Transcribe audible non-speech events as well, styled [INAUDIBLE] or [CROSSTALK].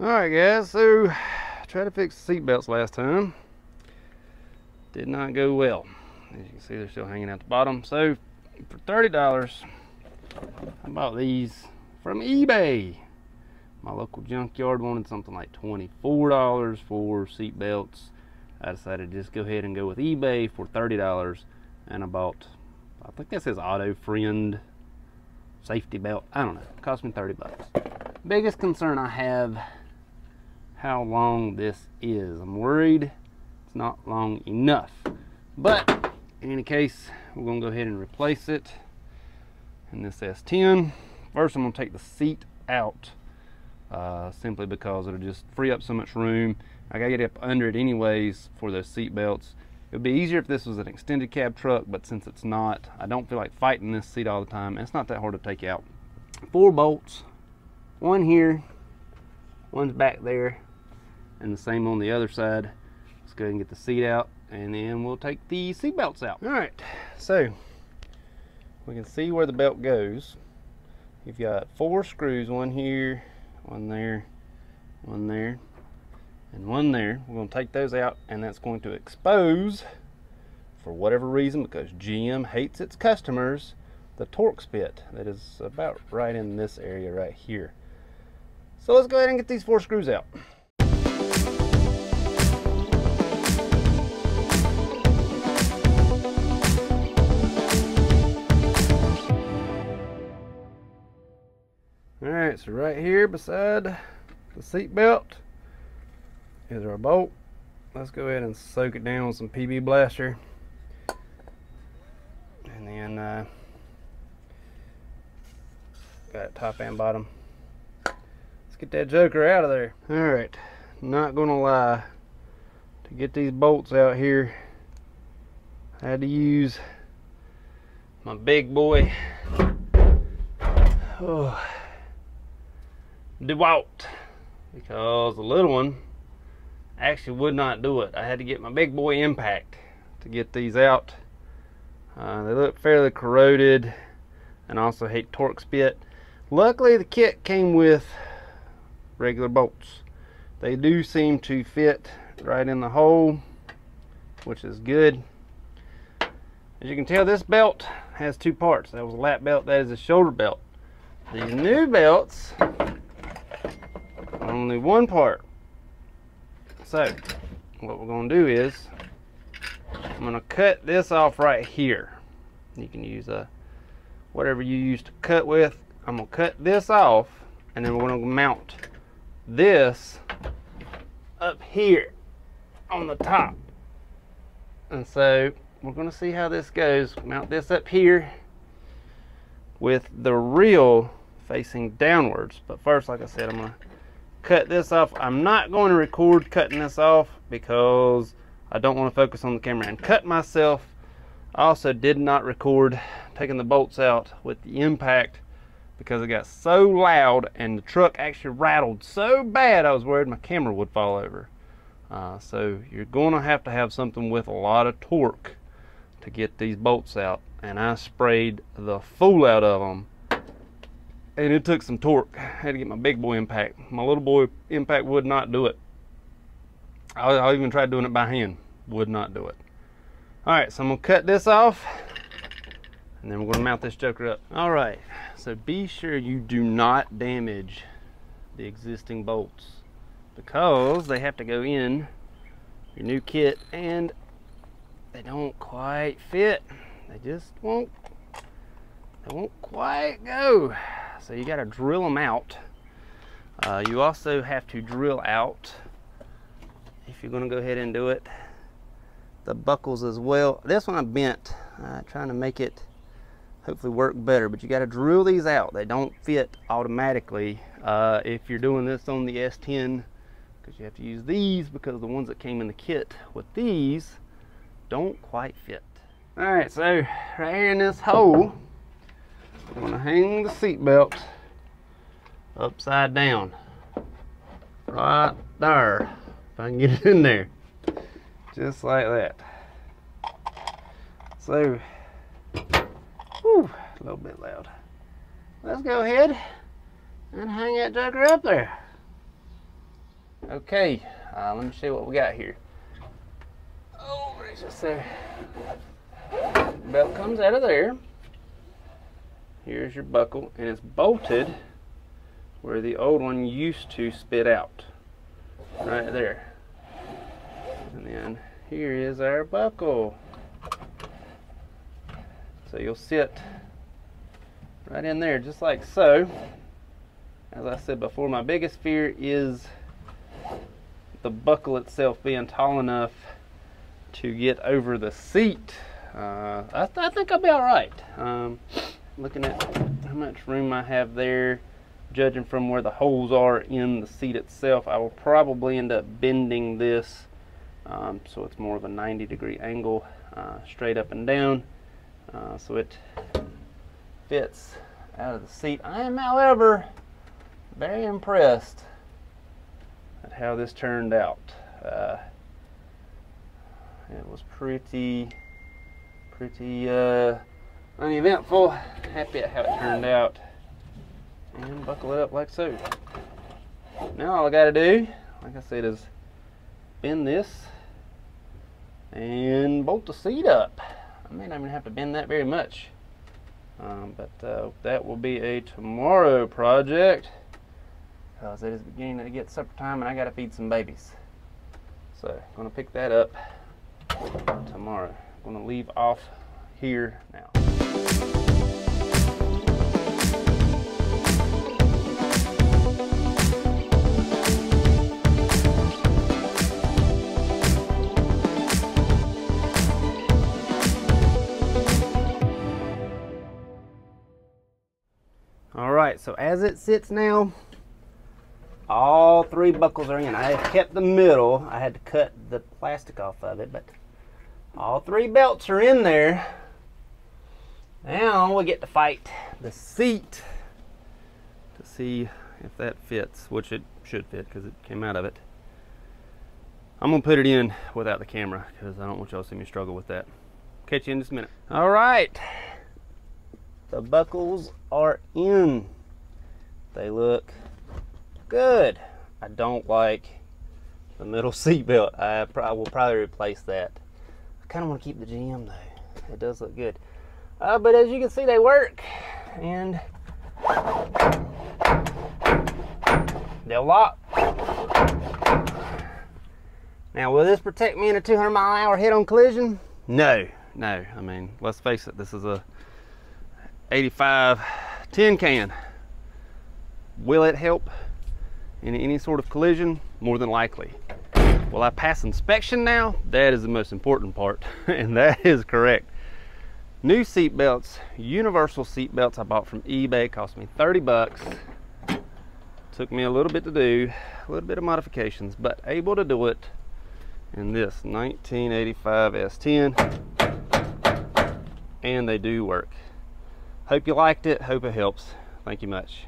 All right, guys. So, [SIGHS] tried to fix seat belts last time. Did not go well. As you can see, they're still hanging out the bottom. So, for thirty dollars, I bought these from eBay. My local junkyard wanted something like twenty-four dollars for seat belts. I decided to just go ahead and go with eBay for thirty dollars, and I bought. I think that says Auto Friend safety belt. I don't know. It cost me 30 bucks. Biggest concern I have how long this is. I'm worried it's not long enough. But in any case, we're gonna go ahead and replace it in this S10. First, I'm gonna take the seat out uh, simply because it'll just free up so much room. I gotta get up under it anyways for those seat belts. It would be easier if this was an extended cab truck, but since it's not, I don't feel like fighting this seat all the time. It's not that hard to take out. Four bolts, one here, one's back there, and the same on the other side. Let's go ahead and get the seat out, and then we'll take the seat belts out. All right, so we can see where the belt goes. You've got four screws, one here, one there, one there, and one there. We're going to take those out and that's going to expose, for whatever reason, because GM hates its customers, the Torx bit that is about right in this area right here. So let's go ahead and get these four screws out. So right here beside the seat belt, is our bolt. Let's go ahead and soak it down with some PB Blaster. And then uh, got it top and bottom. Let's get that joker out of there. Alright, not gonna lie. To get these bolts out here, I had to use my big boy oh, DeWalt because the little one actually would not do it. I had to get my big boy impact to get these out. Uh, they look fairly corroded and also hate Torx bit. Luckily the kit came with regular bolts. They do seem to fit right in the hole, which is good. As you can tell, this belt has two parts. That was a lap belt, that is a shoulder belt. These new belts, only one part. So, what we're going to do is, I'm going to cut this off right here. You can use a whatever you use to cut with. I'm going to cut this off, and then we're going to mount this up here on the top. And so, we're going to see how this goes. Mount this up here with the reel facing downwards. But first, like I said, I'm going to cut this off. I'm not going to record cutting this off because I don't want to focus on the camera and cut myself. I also did not record taking the bolts out with the impact because it got so loud and the truck actually rattled so bad I was worried my camera would fall over. Uh, so you're going to have to have something with a lot of torque to get these bolts out and I sprayed the fool out of them and it took some torque. I had to get my big boy impact. My little boy impact would not do it. I, I even tried doing it by hand. Would not do it. All right, so I'm gonna cut this off and then we're gonna mount this joker up. All right, so be sure you do not damage the existing bolts because they have to go in your new kit and they don't quite fit. They just won't, they won't quite go. So you got to drill them out. Uh, you also have to drill out, if you're going to go ahead and do it, the buckles as well. This one I bent, uh, trying to make it hopefully work better, but you got to drill these out. They don't fit automatically uh, if you're doing this on the S10 because you have to use these because the ones that came in the kit with these don't quite fit. All right, so right here in this hole, I'm gonna hang the seat belt upside down. Right there. If I can get it in there. Just like that. So, whew, a little bit loud. Let's go ahead and hang that joker up there. Okay, uh, let me you what we got here. Oh, gracious there. Belt comes out of there. Here's your buckle, and it's bolted where the old one used to spit out. Right there. And then here is our buckle. So you'll sit right in there just like so. As I said before, my biggest fear is the buckle itself being tall enough to get over the seat. Uh, I, th I, think I'll be all right. Um, looking at how much room I have there, judging from where the holes are in the seat itself, I will probably end up bending this um, so it's more of a 90 degree angle uh, straight up and down uh, so it fits out of the seat. I am, however, very impressed at how this turned out. Uh, it was pretty, pretty uh, uneventful. Happy at how it turned out. And buckle it up like so. Now all I gotta do, like I said, is bend this and bolt the seat up. I may not even have to bend that very much. Um, but uh, that will be a tomorrow project because it is beginning to get supper time and I got to feed some babies. So I'm to pick that up tomorrow. I'm to leave off here now. All right, so as it sits now, all three buckles are in. I kept the middle. I had to cut the plastic off of it, but all three belts are in there. Now we get to fight the seat to see if that fits, which it should fit because it came out of it. I'm gonna put it in without the camera because I don't want y'all to see me struggle with that. Catch you in just a minute. All right, the buckles are in. They look good. I don't like the middle [LAUGHS] seat belt. I, I will probably replace that. I kind of want to keep the GM though. It does look good. Uh, but as you can see, they work. And they'll lock. Now, will this protect me in a 200 mile an hour head-on collision? No, no. I mean, let's face it, this is a 85 tin can. Will it help? in any sort of collision? More than likely. Will I pass inspection now? That is the most important part, [LAUGHS] and that is correct. New seat belts, universal seat belts I bought from eBay, cost me 30 bucks. Took me a little bit to do, a little bit of modifications, but able to do it in this 1985 S10. And they do work. Hope you liked it, hope it helps. Thank you much.